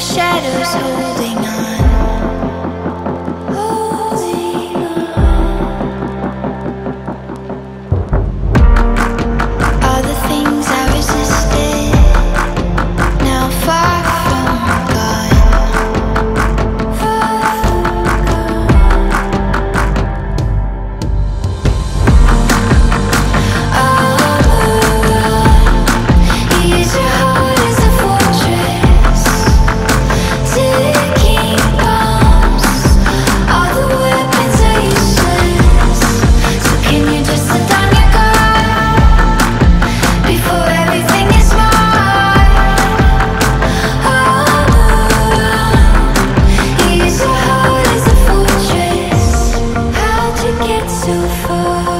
shadows holding on. So far?